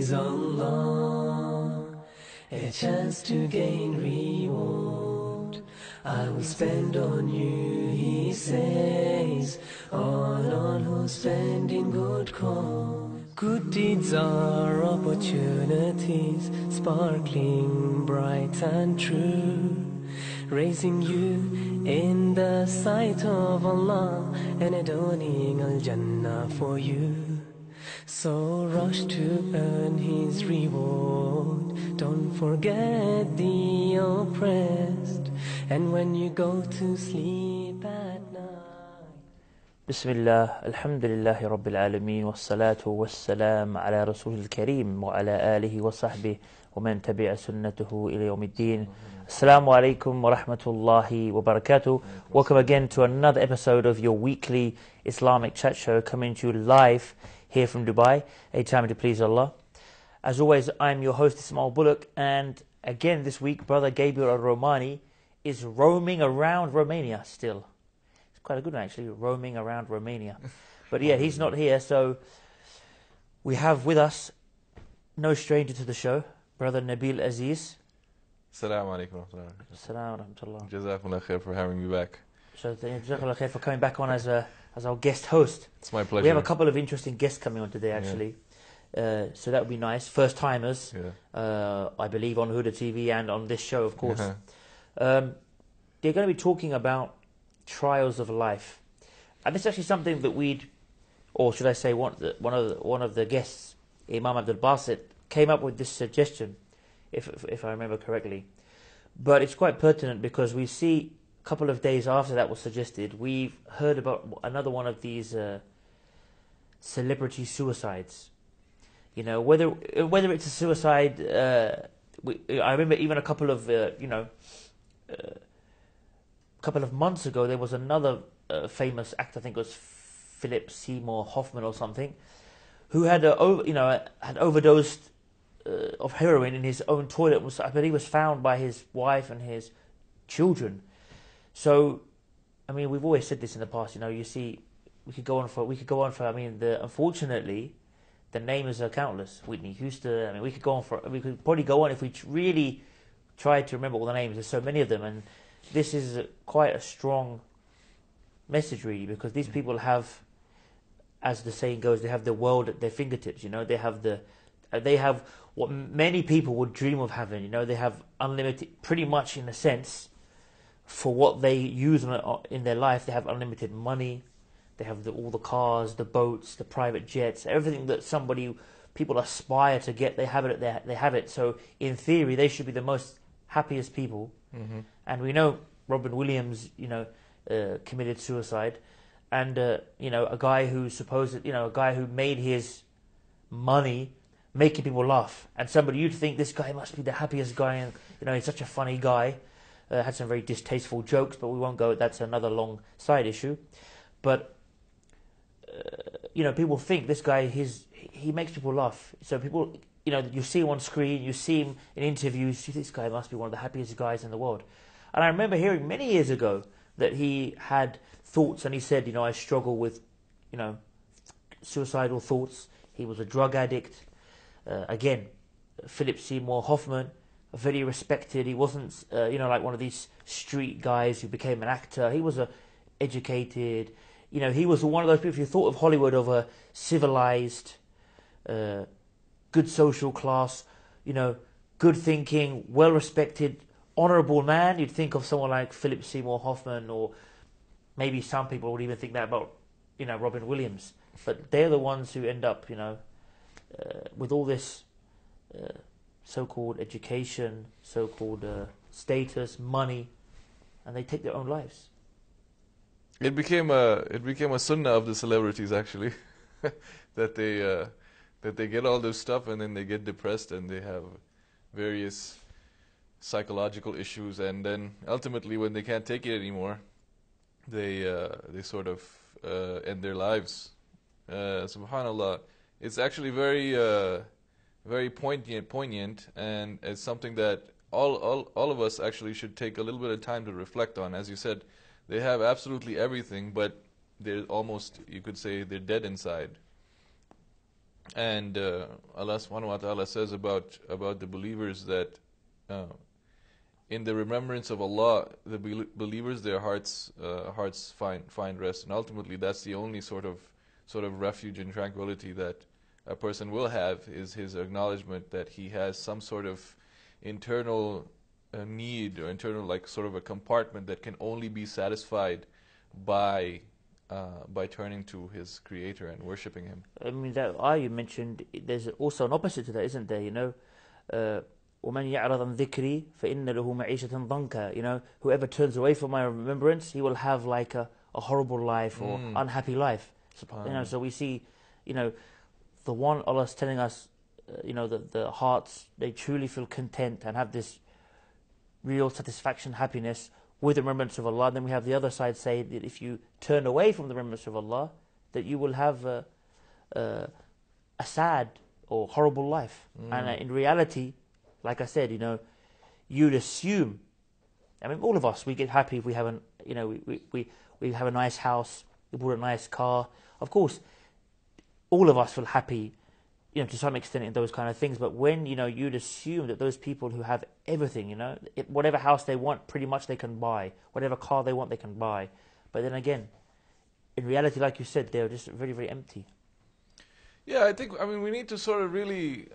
please Allah, a chance to gain reward. I will spend on you, he says, on all who spend in good cause. Good deeds are opportunities, sparkling bright and true, raising you in the sight of Allah and adorning Al Jannah for you. So rush to earn his reward. Don't forget the oppressed. And when you go to sleep at night. Bismillah, alhamdulillahi rabbil alameen, wassalatu wassalam ala rasulil kareem wa ala alihi wa sahbihi wa man tabi'a sunnatuhu ila yawmiddin. Assalamu alaikum wa rahmatullahi wa barakatuh. Welcome again to another episode of your weekly Islamic chat show coming to you live here from Dubai a time to please Allah As always I'm your host Ismail Bullock and again this week brother Gabriel Al-Romani is roaming around Romania still It's quite a good one actually, roaming around Romania. But yeah, he's not here, so we have with us no stranger to the show, brother Nabil Aziz. Assalamu alaikum wa Assalamu rahmatullah. Jazakumullah khair for having me back. So thank you Jazakallah khair for coming back on as a as our guest host. It's my pleasure. We have a couple of interesting guests coming on today actually. Uh, so that would be nice. First timers, Yeah. uh, I believe, on Huda TV and on this show, of course. Uh-huh. Um, they're going to be talking about trials of life, and this is actually something that we'd, or should I say, one one of the, one of the guests, Imam Abdul Basit, came up with this suggestion, if, if if I remember correctly. But it's quite pertinent because we see couple of days after that was suggested, we've heard about another one of these uh, celebrity suicides. You know, whether whether it's a suicide. Uh, we, I remember even a couple of uh, you know, a couple of months ago there was another uh, famous actor. I think it was Philip Seymour Hoffman or something, who had a, you know had overdosed uh, of heroin in his own toilet. Was I believe he was found by his wife and his children. So, I mean, we've always said this in the past. You know, you see, we could go on for we could go on for. I mean, the unfortunately, the names are countless. Whitney Houston. I mean, we could go on for. We could probably go on if we really tried to remember all the names. There's so many of them, and this is a- quite a strong message, really, because these mm-hmm. people have, as the saying goes, they have the world at their fingertips. You know, they have the, they have what many people would dream of having. You know, they have unlimited, pretty much in a sense, for what they use in their life. They have unlimited money. They have the, all the cars, the boats, the private jets, everything that somebody people aspire to get. They have it. At they have it. So in theory, they should be the most happiest people. Mm-hmm. And we know Robin Williams, you know, uh, committed suicide, and uh, you know, a guy who supposed, you know, a guy who made his money making people laugh, and somebody you'd think this guy must be the happiest guy, and you know, he's such a funny guy. Uh, had some very distasteful jokes, but we won't go. That's another long side issue. But uh, you know, people think this guy, his he makes people laugh. So people, you know, you see him on screen, you see him in interviews. This guy must be one of the happiest guys in the world. And I remember hearing many years ago that he had thoughts, and he said, you know, I struggle with, you know, suicidal thoughts. He was a drug addict. Uh, again, Philip Seymour Hoffman, very respected. He wasn't, uh, you know, like one of these street guys who became an actor. He was a educated. You know, he was one of those people. You thought of Hollywood of a civilized, uh, good social class, you know, good thinking, well respected, honourable man, you'd think of someone like Philip Seymour Hoffman, or maybe some people would even think that about, you know, Robin Williams. But they're the ones who end up, you know, uh, with all this uh, so-called education, so-called uh, status, money, and they take their own lives. It became a it became a sunnah of the celebrities actually, that they uh, that they get all this stuff and then they get depressed and they have various psychological issues and then ultimately when they can't take it anymore, they uh, they sort of uh, end their lives. Uh, Subhanallah, it's actually very uh, very poignant poignant and it's something that all, all all of us actually should take a little bit of time to reflect on. As you said, they have absolutely everything, but they're almost you could say they're dead inside. And uh, Allah subhanahu wa ta'ala says about, about the believers that uh, in the remembrance of Allah, the bel- believers, their hearts, uh, hearts find, find rest. And ultimately, that's the only sort of, sort of refuge and tranquility that a person will have is his acknowledgement that he has some sort of internal uh, need or internal, like, sort of a compartment that can only be satisfied by uh, by turning to his creator and worshipping him. I mean, that ayah you mentioned, there's also an opposite to that, isn't there? You know, uh, وَمَنْ يَعْرَض عَنْ ذِكْرِي فَإِنَّ لَهُ مَعِيشَةً ضَنْكًا You know, whoever turns away from my remembrance, he will have like a, a horrible life or Mm. unhappy life. You know, so we see, you know, the one Allah's telling us, uh, you know, that the hearts, they truly feel content and have this real satisfaction, happiness with the remembrance of Allah. Then we have the other side say that if you turn away from the remembrance of Allah, that you will have a, a, a sad or horrible life. And uh, in reality, like I said, you know, you'd assume. I mean, all of us we get happy if we have an, you know, we, we, we, we have a nice house, we bought a nice car. Of course, all of us feel happy, you know, to some extent in those kind of things. But when you know, you'd assume that those people who have everything, you know, whatever house they want, pretty much they can buy, whatever car they want, they can buy. But then again, in reality, like you said, they're just very, very empty. Yeah, I think, I mean, we need to sort of really,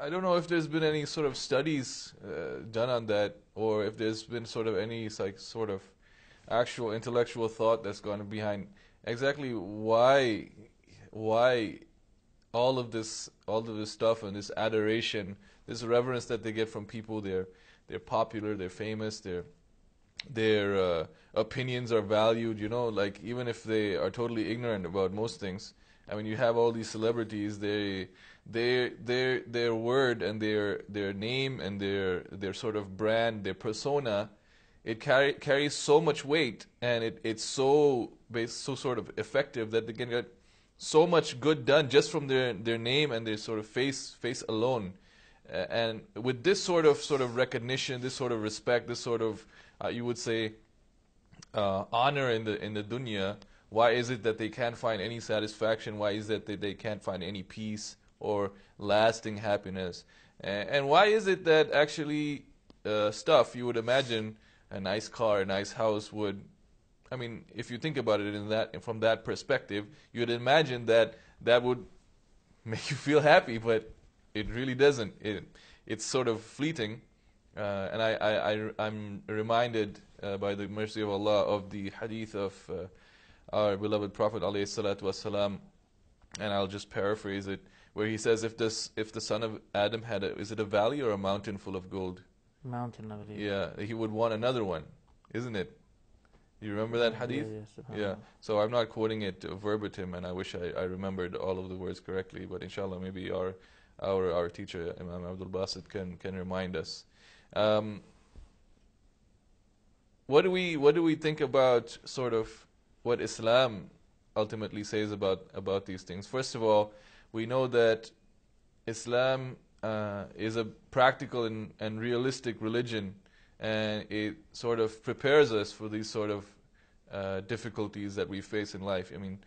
I, I don't know if there's been any sort of studies uh, done on that, or if there's been sort of any like sort of actual intellectual thought that's gone behind exactly why, why all of this, all of this stuff and this adoration, this reverence that they get from people, they're, they're popular, they're famous, they're, their uh, opinions are valued, you know, like even if they are totally ignorant about most things. I mean, you have all these celebrities. They, their, their, their word and their, their name and their, their sort of brand, their persona, it carry, carries so much weight and it, it's so, so sort of effective that they can get so much good done just from their, their name and their sort of face, face alone. Uh, and with this sort of sort of recognition, this sort of respect, this sort of uh, you would say uh, honor in the in the dunya, why is it that they can't find any satisfaction? Why is it that they can't find any peace or lasting happiness? And, and why is it that actually uh, stuff you would imagine a nice car, a nice house would I mean, if you think about it in that from that perspective, you'd imagine that that would make you feel happy, but it really doesn't. It, it's sort of fleeting. Uh, and I, I, I, am reminded uh, by the mercy of Allah of the hadith of uh, our beloved Prophet والسلام, and I'll just paraphrase it, where he says, if, this, if the son of Adam had a, is it a valley or a mountain full of gold? Mountain, I believe. Yeah, he would want another one, isn't it? You remember that hadith? Yeah, yeah, so I'm not quoting it verbatim, and I wish I, I remembered all of the words correctly. But inshallah, maybe our our our teacher Imam Abdul Basit can can remind us. Um, what do we what do we think about sort of what Islam ultimately says about about these things? First of all, we know that Islam uh, is a practical and, and realistic religion, and it sort of prepares us for these sort of uh, difficulties that we face in life. I mean,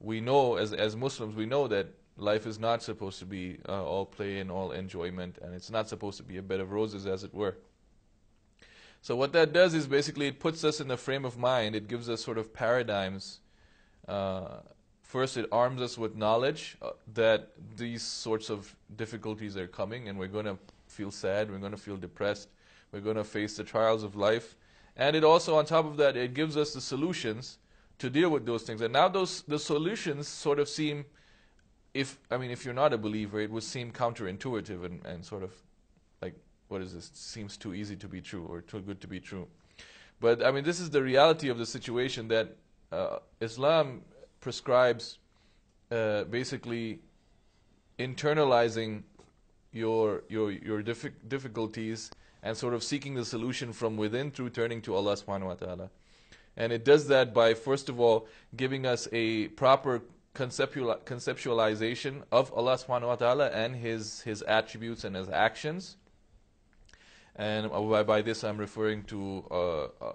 we know as as Muslims, we know that life is not supposed to be uh, all play and all enjoyment, and it's not supposed to be a bed of roses, as it were. So what that does is basically it puts us in a frame of mind. It gives us sort of paradigms. Uh, first, it arms us with knowledge uh, that these sorts of difficulties are coming, and we're going to feel sad. We're going to feel depressed. We're going to face the trials of life. And it also, on top of that, it gives us the solutions to deal with those things. And now those the solutions sort of seem, if I mean, if you're not a believer, it would seem counterintuitive and, and sort of like, what is this? Seems too easy to be true or too good to be true. But I mean, this is the reality of the situation that uh, Islam prescribes uh, basically internalizing your your your diffi- difficulties and sort of seeking the solution from within through turning to Allah subhanahu wa ta'ala. And it does that by first of all giving us a proper conceptual, conceptualization of Allah subhanahu wa ta'ala and his his attributes and his actions. And by, by this I'm referring to uh, uh,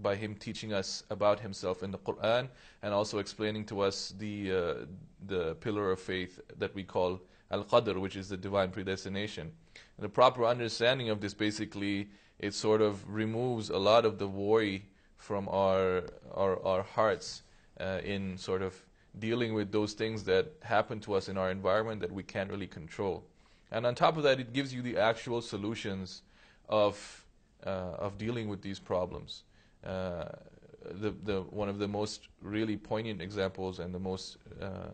by Him teaching us about Himself in the Quran and also explaining to us the uh, the pillar of faith that we call Al Qadr, which is the divine predestination. And the proper understanding of this basically it sort of removes a lot of the worry from our our, our hearts uh, in sort of dealing with those things that happen to us in our environment that we can't really control. And on top of that, it gives you the actual solutions of uh, of dealing with these problems. Uh, the the one of the most really poignant examples and the most uh,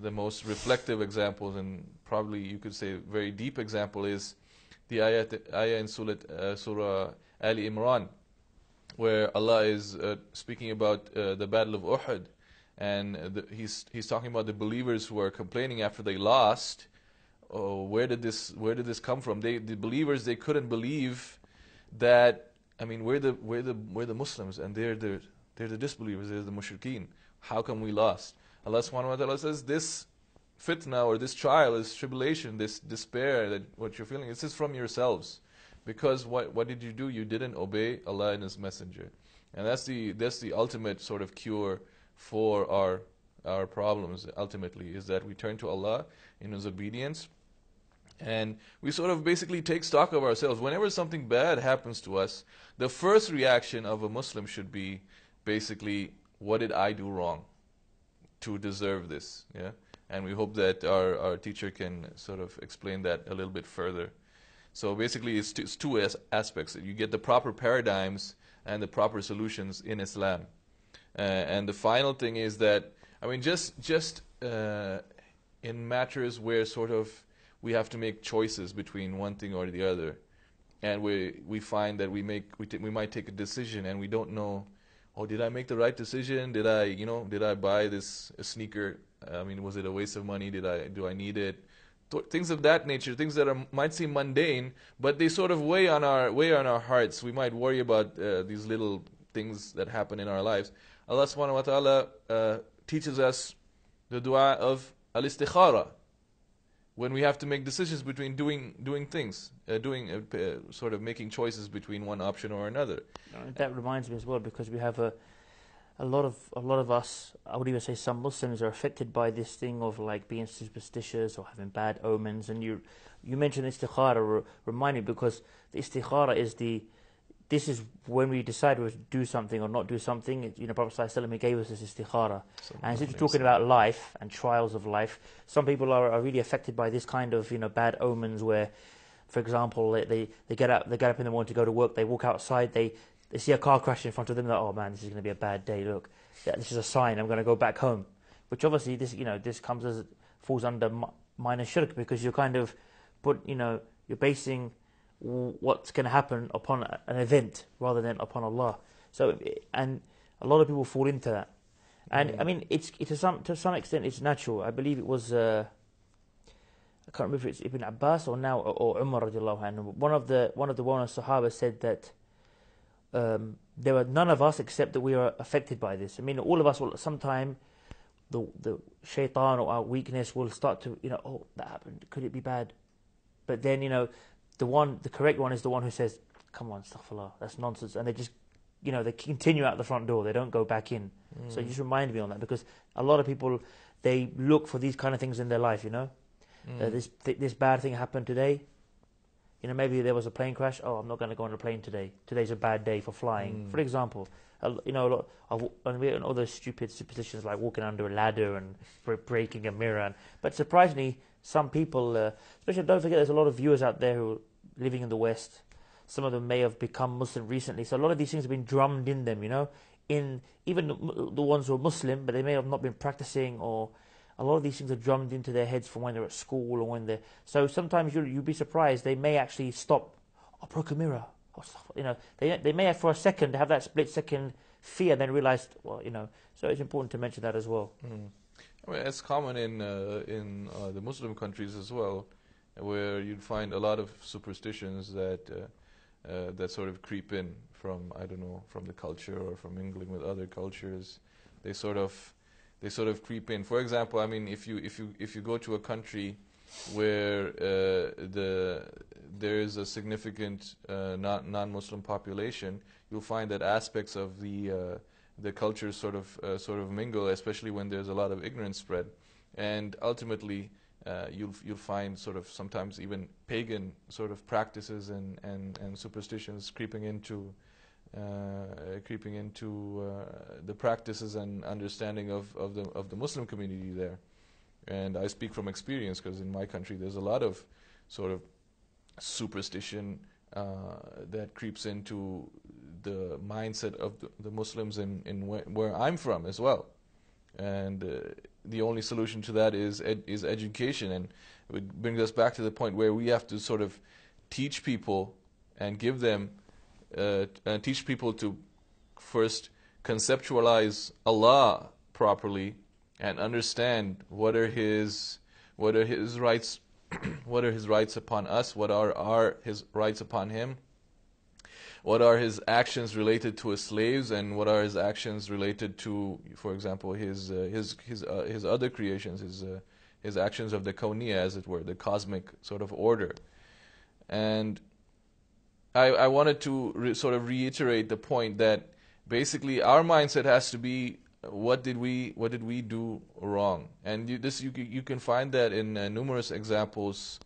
the most reflective examples and probably you could say very deep example is the ayat, ayah in Surah, uh, Surah Ali Imran, where Allah is uh, speaking about uh, the Battle of Uhud, and the, he's he's talking about the believers who are complaining after they lost. Oh, where did this where did this come from? They the believers they couldn't believe that. I mean, we're the we're the we're the Muslims, and they're the they're the disbelievers. They're the mushrikeen. How come we lost? Allah Subhanahu wa Taala says this fitna or this trial, this tribulation, this despair that what you're feeling, this is from yourselves. Because what what did you do? You didn't obey Allah and His Messenger, and that's the that's the ultimate sort of cure for our our problems. Ultimately, is that we turn to Allah in His obedience, and we sort of basically take stock of ourselves. Whenever something bad happens to us, the first reaction of a Muslim should be basically, "What did I do wrong to deserve this?" Yeah and we hope that our, our teacher can sort of explain that a little bit further. So basically, it's two, it's two as aspects. You get the proper paradigms and the proper solutions in Islam. Uh, and the final thing is that, I mean, just, just uh, in matters where sort of we have to make choices between one thing or the other, and we, we find that we, make, we, we might take a decision and we don't know, oh, did I make the right decision? Did I, you know, did I buy this sneaker I mean, was it a waste of money? Did I do I need it? Th- things of that nature, things that are, might seem mundane, but they sort of weigh on our weigh on our hearts. We might worry about uh, these little things that happen in our lives. Allah Subhanahu wa Taala uh, teaches us the du'a of al istikhara when we have to make decisions between doing doing things, uh, doing uh, sort of making choices between one option or another. That reminds me as well because we have a a lot of a lot of us, I would even say some Muslims are affected by this thing of like being superstitious or having bad omens. And you you mentioned istikhara, remind me because the istikhara is the this is when we decide to do something or not do something. You know, Prophet ﷺ gave us this istikhara. and since we're talking about life and trials of life, some people are, are really affected by this kind of you know bad omens where for example, they, they, they get up they get up in the morning to go to work, they walk outside, they they see a car crash in front of them, like, oh man, this is going to be a bad day. Look, yeah, this is a sign. I'm going to go back home. Which obviously, this you know, this comes as falls under minor shirk because you're kind of put, you know, you're basing what's going to happen upon an event rather than upon Allah. So, and a lot of people fall into that. And mm. I mean, it's it, to some to some extent it's natural. I believe it was. Uh, I can't remember if it's Ibn Abbas or now or, or Umar radiallahu anhu. One of the one of the well-known Sahaba said that um, there were none of us except that we are affected by this. I mean, all of us will sometime the the shaitan or our weakness will start to you know oh that happened could it be bad, but then you know the one the correct one is the one who says come on astaghfirullah that's nonsense and they just you know they continue out the front door they don't go back in. Mm. So you just remind me on that because a lot of people they look for these kind of things in their life you know. Mm. Uh, this th- this bad thing happened today you know, maybe there was a plane crash. Oh, I'm not going to go on a plane today. Today's a bad day for flying. Mm. For example, you know, a lot of, and all those stupid superstitions like walking under a ladder and breaking a mirror. And, but surprisingly, some people, uh, especially don't forget, there's a lot of viewers out there who are living in the West. Some of them may have become Muslim recently, so a lot of these things have been drummed in them. You know, in even the ones who are Muslim, but they may have not been practicing or a lot of these things are drummed into their heads from when they're at school or when they're. So sometimes you'll, you'll be surprised they may actually stop. I broke a mirror. You know, they they may have for a second have that split second fear, then realize, well, you know. So it's important to mention that as well. Mm. I mean, it's common in uh, in uh, the Muslim countries as well, where you'd find a lot of superstitions that uh, uh, that sort of creep in from I don't know from the culture or from mingling with other cultures. They sort of they sort of creep in. For example, I mean, if you if you if you go to a country where uh, the there is a significant uh, non non-Muslim population, you'll find that aspects of the the cultures sort of uh, sort of mingle, especially when there's a lot of ignorance spread, and ultimately. Uh, you'll you'll find sort of sometimes even pagan sort of practices and, and, and superstitions creeping into uh, creeping into uh, the practices and understanding of, of the of the Muslim community there. And I speak from experience because in my country there's a lot of sort of superstition uh, that creeps into the mindset of the, the Muslims in, in wh- where I'm from as well. And uh, the only solution to that is ed- is education, and it brings us back to the point where we have to sort of teach people and give them uh, and teach people to first conceptualize Allah properly and understand what are His what are His rights what are His rights upon us, what are our His rights upon Him, what are His actions related to His slaves, and what are His actions related to, for example, His uh, His His uh, His other creations, His uh, His actions of the kawniyah, as it were, the cosmic sort of order, and I, I wanted to sort of reiterate the point that basically our mindset has to be what did we what did we do wrong? And you, this you you can find that in uh, numerous examples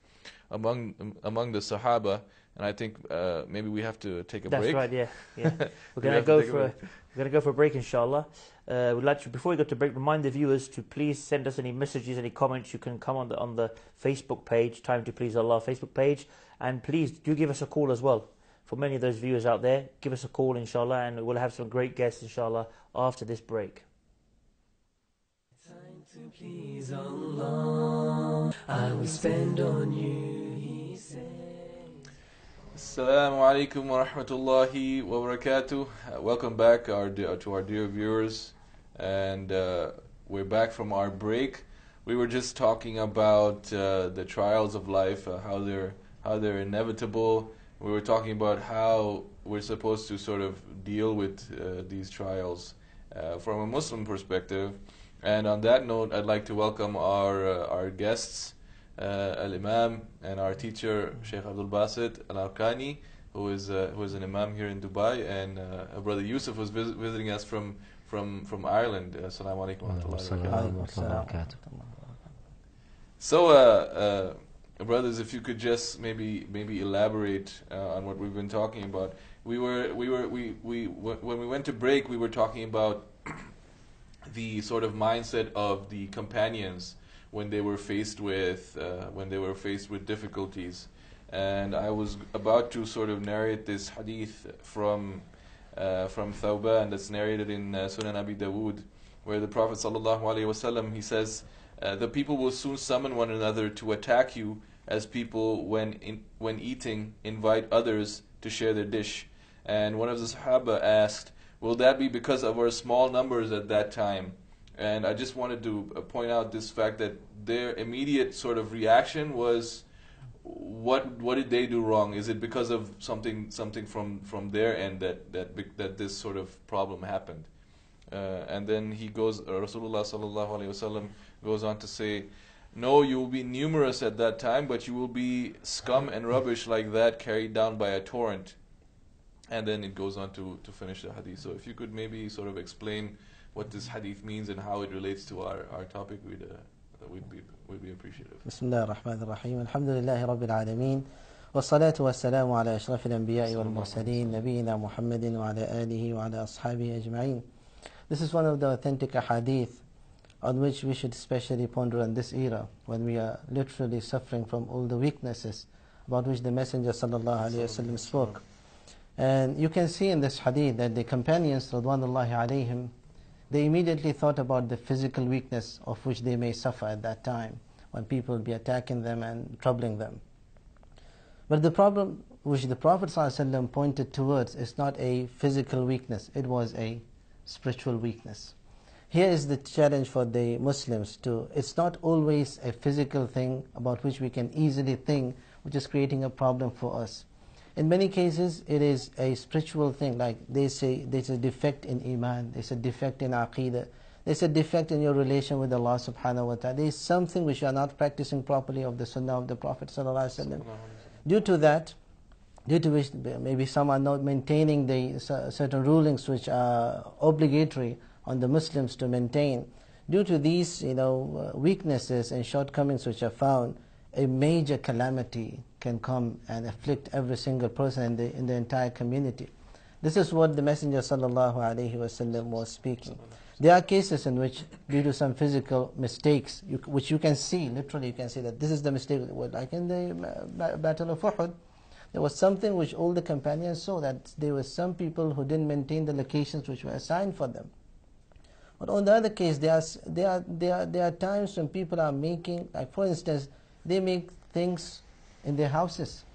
among among the sahaba and I think uh, maybe we have to take a That's break That's right. Yeah, yeah. We're gonna have to go take a for a, break. we're gonna go for a break, inshallah. Uh, we'd like to before we go to break, remind the viewers to please send us any messages, any comments. You can come on the on the Facebook page, Time to Please Allah Facebook page, and please do give us a call as well. For many of those viewers out there, give us a call, inshallah, and we'll have some great guests, inshallah, after this break. Time to please Allah, I will spend on you, he said. Assalamu alaikum wa rahmatullahi wa barakatuh. Uh, welcome back our to our dear viewers. And uh, we're back from our break. We were just talking about uh, the trials of life, uh, how they're how they're inevitable. We were talking about how we're supposed to sort of deal with uh, these trials from a Muslim perspective. And on that note, I'd like to welcome our our guests Al Imam and our teacher Sheikh Abdul Basit Al Arakani, who is uh, who is an Imam here in Dubai, and uh, brother Yusuf was vis- visiting us from from from Ireland. Uh, Assalamu alaikum wa rahmatullahi wa barakatuh. So, uh, uh, brothers, if you could just maybe maybe elaborate uh, on what we've been talking about. We were we were we we when we went to break, we were talking about the sort of mindset of the companions when they were faced with uh, when they were faced with difficulties. And I was about to sort of narrate this hadith from uh, from Thawban that's narrated in uh, Sunan Abi Dawood, where the Prophet sallallahu wasallam he says, uh, "The people will soon summon one another to attack you, as people when in, when eating invite others to share their dish." And one of the Sahaba asked, "Will that be because of our small numbers at that time?" And I just wanted to uh, point out this fact that their immediate sort of reaction was, "What what did they do wrong? Is it because of something something from from their end that that that this sort of problem happened?" Uh, and then he goes, uh, Rasulullah sallallahu alaihi wasallam goes on to say, "No, you will be numerous at that time, but you will be scum and rubbish like that carried down by a torrent." And then it goes on to to finish the hadith. So if you could maybe sort of explain what this hadith means and how it relates to our, our topic, we'd, uh, we'd, be, we'd be appreciative. بسم الله الرحمن الرحيم الحمد لله رب العالمين والصلاة والسلام على أشرف الأنبياء والمرسلين نبينا محمد وعلى آله وعلى أصحابه أجمعين This is one of the authentic hadith on which we should especially ponder in this era when we are literally suffering from all the weaknesses about which the Messenger sallallahu alaihi wasallam spoke. And you can see in this hadith that the companions radwanullahi alayhim they immediately thought about the physical weakness of which they may suffer at that time when people will be attacking them and troubling them. But the problem which the Prophet ﷺ pointed towards is not a physical weakness, it was a spiritual weakness. Here is the challenge for the Muslims to, it's not always a physical thing about which we can easily think, which is creating a problem for us. In many cases, it is a spiritual thing, like they say there's a defect in Iman, there's a defect in Aqidah, there's a defect in your relation with Allah subhanahu wa ta'ala. There is something which you are not practicing properly of the sunnah of the Prophet sallallahu alaihi wasallam. Due to that, due to which maybe some are not maintaining the certain rulings which are obligatory on the Muslims to maintain. Due to these, you know, weaknesses and shortcomings which are found, a major calamity can come and afflict every single person in the in the entire community. This is what the Messenger wasallam was speaking. There are cases in which, due to some physical mistakes, you, which you can see, literally you can see that this is the mistake, like in the uh, Battle of Uhud, there was something which all the companions saw, that there were some people who didn't maintain the locations which were assigned for them. But on the other case, there are, there are, there are, there are times when people are making, like for instance, they make things in their houses,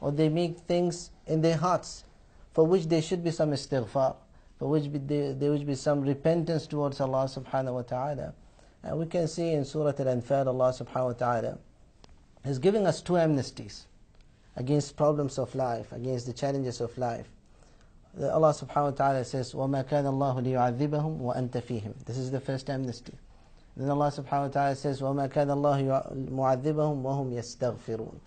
or they make things in their hearts, for which there should be some istighfar, for which be, there, there should be some repentance towards Allah subhanahu wa ta'ala. And we can see in Surah Al-Anfal, Allah subhanahu wa ta'ala is giving us two amnesties against problems of life, against the challenges of life. The Allah subhanahu wa ta'ala says, وَمَا كَانَ اللَّهُ لِيُعَذِّبَهُم وَأَنْتَ فِيهِمْ This is the first amnesty. Then Allah subhanahu wa ta'ala says, وَمَا كَانَ اللَّهُ مُعَذِّبَهُم وَهُمْ يَسْتَغْفِرُونَ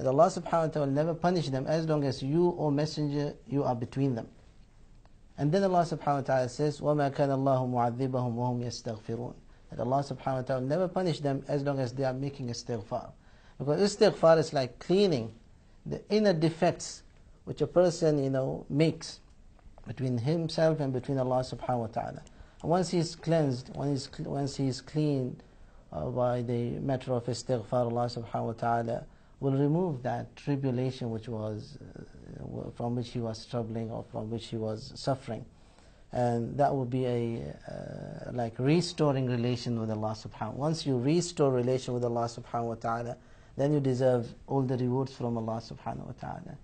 That Allah subhanahu wa ta'ala will never punish them as long as you, O Messenger, you are between them. And then Allah subhanahu wa ta'ala says, وَمَا كَانَ اللَّهُ مُعَذِّبَهُم وَهُمْ يَسْتَغْفِرُونَ That Allah subhanahu wa ta'ala will never punish them as long as they are making istighfar. Because istighfar is like cleaning the inner defects which a person, you know, makes between himself and between Allah subhanahu wa ta'ala. And once he is cleansed, once he is, once he is cleaned uh, by the matter of istighfar, Allah subhanahu wa ta'ala will remove that tribulation which was, uh, from which he was struggling or from which he was suffering. And that will be a, uh, like restoring relation with Allah subhanahu Once you restore relation with Allah subhanahu wa ta'ala, then you deserve all the rewards from Allah subhanahu wa ta'ala.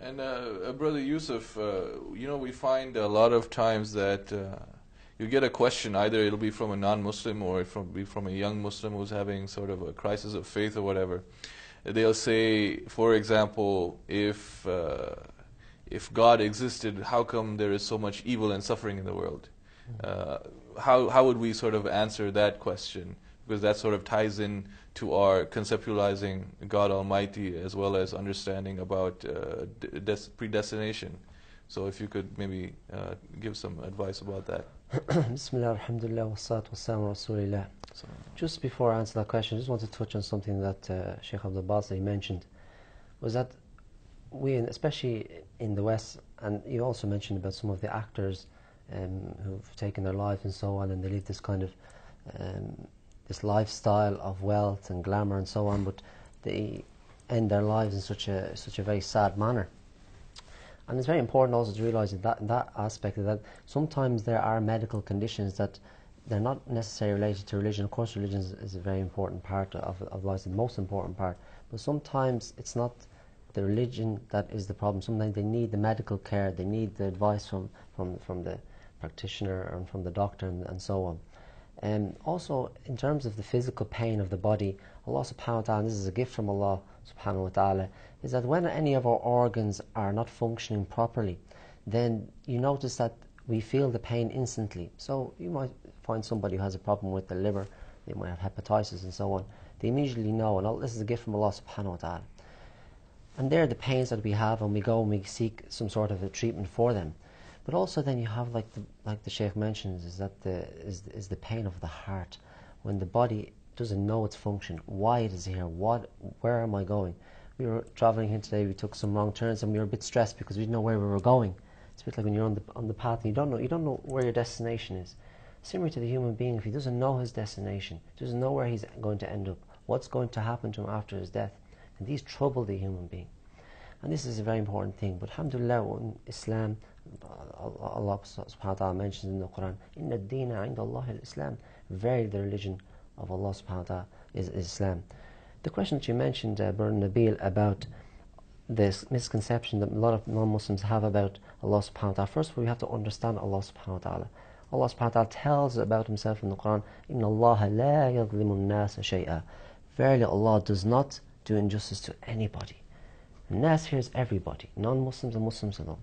And uh, uh, brother Yusuf, uh, you know we find a lot of times that uh, you get a question either it'll be from a non-Muslim or it'll be from a young Muslim who's having sort of a crisis of faith or whatever. They'll say, for example, if uh, if God existed, how come there is so much evil and suffering in the world? Uh, how how would we sort of answer that question? Because that sort of ties in to our conceptualizing God Almighty as well as understanding about uh, des- predestination. So if you could maybe uh, give some advice about that. Bismillah, alhamdulillah, wassalatu wassalamu rasulillah. Just before I answer that question, I just want to touch on something that uh, Sheikh Abdul Basit mentioned, was that we, in- especially in the West, and you also mentioned about some of the actors um, who've taken their life and so on, and they live this kind of um, this lifestyle of wealth and glamour and so on, but they end their lives in such a such a very sad manner. And it's very important also to realise that, that aspect that sometimes there are medical conditions that they're not necessarily related to religion. Of course, religion is, is a very important part of, of life, the most important part. But sometimes it's not the religion that is the problem. Sometimes they need the medical care, they need the advice from, from, from the practitioner and from the doctor and, and so on. Um, also, in terms of the physical pain of the body, Allah subhanahu wa ta'ala, this is a gift from Allah subhanahu wa ta'ala, is that when any of our organs are not functioning properly, then you notice that we feel the pain instantly. So you might find somebody who has a problem with the liver, they might have hepatitis and so on. They immediately know, and all, this is a gift from Allah subhanahu wa ta'ala. And they're the pains that we have, and we go and we seek some sort of a treatment for them. But also, then you have, like the like the Sheikh mentions, is that the is is the pain of the heart when the body doesn't know its function. Why it is here? What? Where am I going? We were traveling here today. We took some wrong turns, and we were a bit stressed because we didn't know where we were going. It's a bit like when you're on the on the path and you don't know you don't know where your destination is. Similar to the human being, if he doesn't know his destination, doesn't know where he's going to end up, what's going to happen to him after his death, and these trouble the human being. And this is a very important thing. But alhamdulillah, in Islam, Allah subhanahu wa ta'ala mentions in the Quran, Inna dina inda Allah al-Islam. Very the religion of Allah subhanahu wa ta'ala is, is Islam. The question that you mentioned, uh, Brother Nabil, about this misconception that a lot of non-Muslims have about Allah subhanahu wa ta'ala. First of all, we have to understand Allah subhanahu wa ta'ala. Allah subhanahu wa ta'ala tells about himself in the Quran, Inna Allah la yadlimu nasa shay'a. Verily Allah does not do injustice to anybody. Nas here is everybody, non-Muslims and Muslims alone.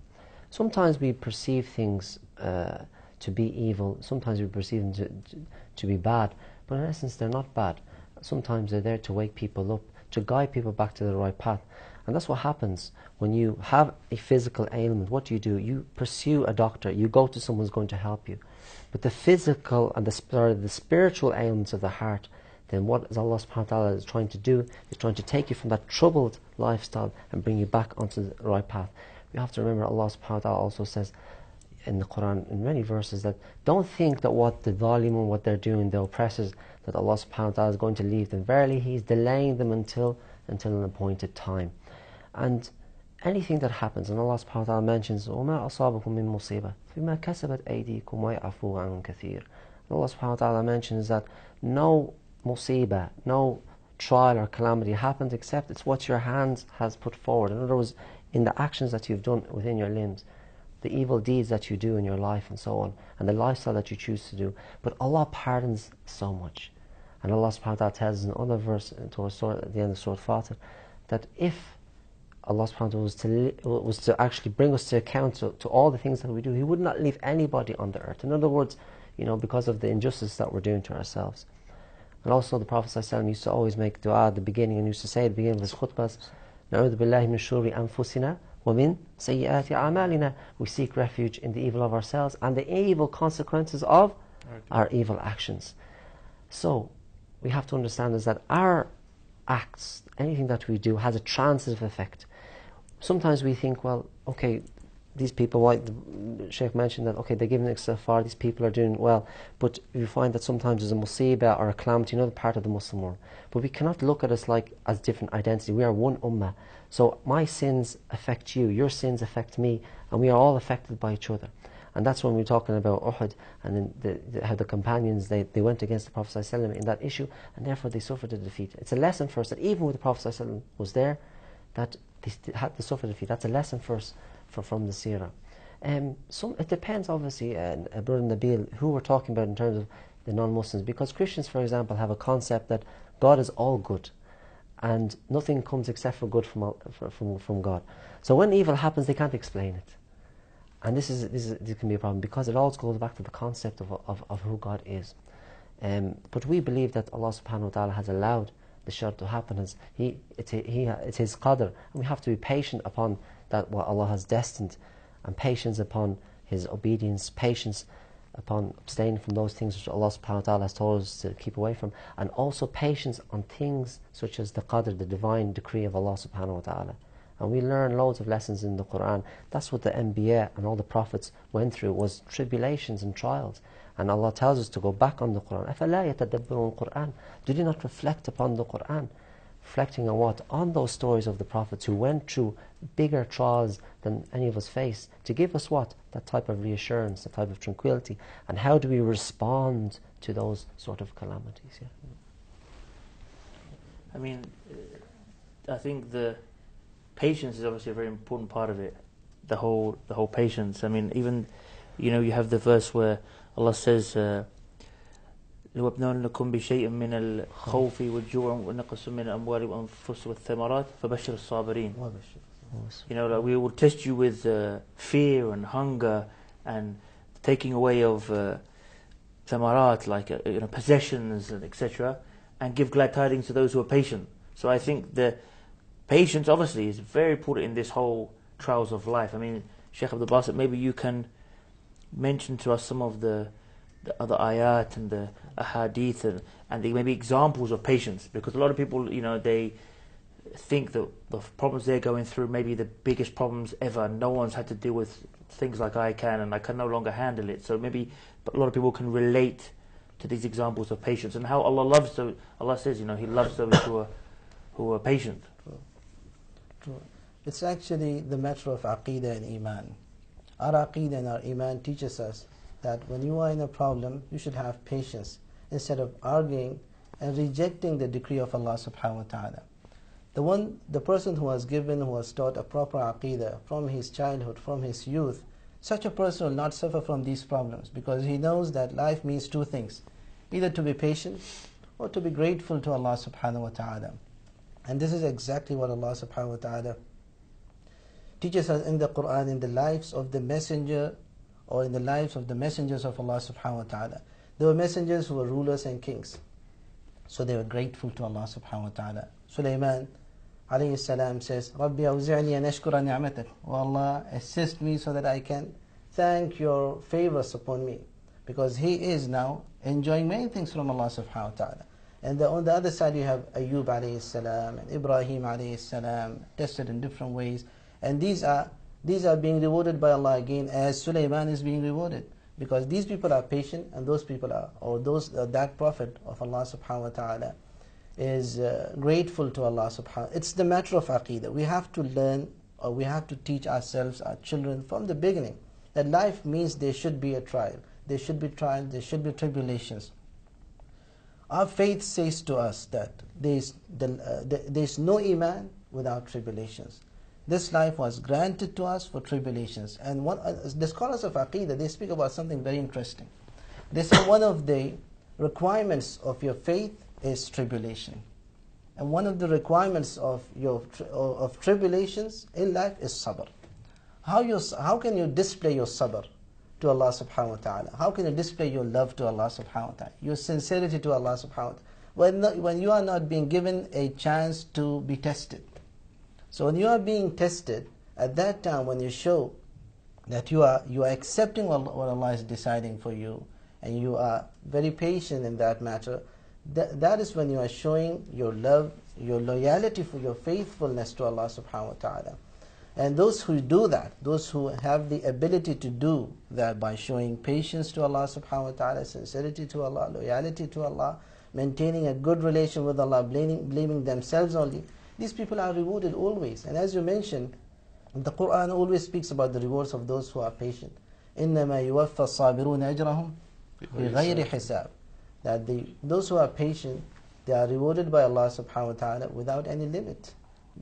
Sometimes we perceive things uh, to be evil. Sometimes we perceive them to, to, to be bad, but in essence, they're not bad. Sometimes they're there to wake people up, to guide people back to the right path. And that's what happens when you have a physical ailment. What do you do? You pursue a doctor, you go to someone who's going to help you. But the physical and the, sorry, the spiritual ailments of the heart, then what is Allah subhanahu wa ta'ala is trying to do is trying to take you from that troubled lifestyle and bring you back onto the right path. We have to remember Allah subhanahu wa ta'ala also says in the Quran in many verses that don't think that what the volume and what they're doing, the oppressors, that Allah subhanahu wa ta'ala is going to leave them. Verily He's delaying them until until an appointed time. And anything that happens, and Allah subhanahu wa ta'ala mentions, وَمَا أَصَابَكُم مِّن مُّصِيبَةٍ فِمَا كَسَبَتْ أَيْدِيكُمْ وَيَعْفُو عَن كَثِيرٍ Allah subhanahu wa ta'ala mentions that no musibah, no trial or calamity happens except it's what your hands has put forward. In other words, in the actions that you've done within your limbs, the evil deeds that you do in your life and so on, and the lifestyle that you choose to do. But Allah pardons so much. And Allah subhanahu wa ta'ala tells in another verse towards at the end of Surah Fatir, that if Allah subhanahu wa ta'ala was to, was to actually bring us to account to, to all the things that we do, He would not leave anybody on the earth. In other words, you know, because of the injustice that we're doing to ourselves. And also the Prophet ﷺ used to always make dua at the beginning and used to say at the beginning of his khutbahs, نعوذ بالله من أنفسنا ومن سيئات أعمالنا We seek refuge in the evil of ourselves and the evil consequences of our evil actions. So, we have to understand is that our acts, anything that we do, has a transitive effect. Sometimes we think, well, okay, these people, like the Sheikh mentioned that, okay, they're giving istighfar, these people are doing well, but you find that sometimes there's a musibah or a calamity in another part of the Muslim world. But we cannot look at us like as different identity. We are one ummah. So my sins affect you, your sins affect me, and we are all affected by each other. And that's when we're talking about Uhud and the, the, how the companions, they, they went against the Prophet ﷺ in that issue, and therefore they suffered a defeat. It's a lesson for us that even when the Prophet ﷺ was there, that they had to suffer defeat. That's a lesson for us for, from the seerah. Um, some, it depends, obviously, uh, uh, Brother Nabil, who we're talking about in terms of the non-Muslims. Because Christians, for example, have a concept that God is all good, and nothing comes except for good from, from, from God. So when evil happens, they can't explain it. And this, is, this, is, this can be a problem because it all goes back to the concept of, of, of who God is. Um, but we believe that Allah subhanahu wa ta'ala has allowed the shar to happen. As he, it's, he, it's His qadr. And we have to be patient upon that what Allah has destined, and patience upon His obedience, patience upon abstaining from those things which Allah subhanahu wa ta'ala has told us to keep away from, and also patience on things such as the qadr, the divine decree of Allah subhanahu wa ta'ala. And we learn loads of lessons in the Quran. That's what the Anbiya and all the prophets went through was tribulations and trials. And Allah tells us to go back on the Quran. أَفَلَا on Quran, Do they not reflect upon the Quran? Reflecting on what? On those stories of the prophets who went through bigger trials than any of us face, to give us what? That type of reassurance, that type of tranquility. And how do we respond to those sort of calamities? Yeah. I mean, I think the patience is obviously a very important part of it. The whole, the whole patience. I mean, even, you know, you have the verse where Allah says, uh, لوابنون لكم بشيء من الخوف والجوع ونقص من الأموال والأنفس والثمرات فبشر الصابرين You know, like we will test you with uh, fear and hunger and taking away of uh, thamarat, like uh, you know, possessions and etc., and give glad tidings to those who are patient. So I think the patience, obviously, is very important in this whole trials of life. I mean, Sheikh Abdul Basit, maybe you can mention to us some of the the other ayat and the ahadith and, and the maybe examples of patience because a lot of people you know they think that the problems they're going through may be the biggest problems ever no one's had to deal with things like I can and I can no longer handle it so maybe a lot of people can relate to these examples of patience and how Allah loves those Allah says you know he loves those who are who are patient True. It's actually the matter of aqidah and iman. Our aqidah and our iman teaches us that when you are in a problem, you should have patience instead of arguing and rejecting the decree of Allah subhanahu wa ta'ala. The one the person who was given, who was taught a proper aqidah from his childhood, from his youth, such a person will not suffer from these problems because he knows that life means two things either to be patient or to be grateful to Allah subhanahu wa ta'ala. And this is exactly what Allah subhanahu wa ta'ala teaches us in the Quran in the lives of the messenger or in the lives of the messengers of Allah subhanahu wa ta'ala. There were messengers who were rulers and kings. So they were grateful to Allah subhanahu wa ta'ala. Sulaiman alayhi salam says, Rabbi awzi'ni an ashkura ni'matak. Allah, assist me so that I can thank your favors upon me. Because he is now enjoying many things from Allah subhanahu wa ta'ala. And the, on the other side you have Ayub alayhi salam and Ibrahim alayhi salam, tested in different ways. And these are, these are being rewarded by Allah again as Sulaiman is being rewarded. Because these people are patient and those people are, or those, uh, that prophet of Allah subhanahu wa ta'ala is uh, grateful to Allah subhanahu It's the matter of aqidah. We have to learn or we have to teach ourselves, our children from the beginning that life means there should be a trial. There should be trials, there should be tribulations. Our faith says to us that there is, the, uh, the, there is no iman without tribulations. This life was granted to us for tribulations. And one, uh, the scholars of Aqidah, they speak about something very interesting. They say one of the requirements of your faith is tribulation. And one of the requirements of your of tribulations in life is sabr. How, you, how can you display your sabr to Allah subhanahu wa ta'ala? How can you display your love to Allah subhanahu wa ta'ala? Your sincerity to Allah subhanahu wa ta'ala? When, when you are not being given a chance to be tested. So when you are being tested, at that time when you show that you are, you are accepting what Allah is deciding for you, and you are very patient in that matter, that, that is when you are showing your love, your loyalty for your faithfulness to Allah subhanahu wa ta'ala. And those who do that, those who have the ability to do that by showing patience to Allah subhanahu wa ta'ala, sincerity to Allah, loyalty to Allah, maintaining a good relation with Allah, blaming, blaming themselves only, these people are rewarded always. And as you mentioned, the Quran always speaks about the rewards of those who are patient. إِنَّمَا يُوَفَّى الصَّابِرُونَ أَجْرَهُمْ بِغَيْرِ حِسَابٍ That the, those who are patient, they are rewarded by Allah subhanahu wa ta'ala without any limit.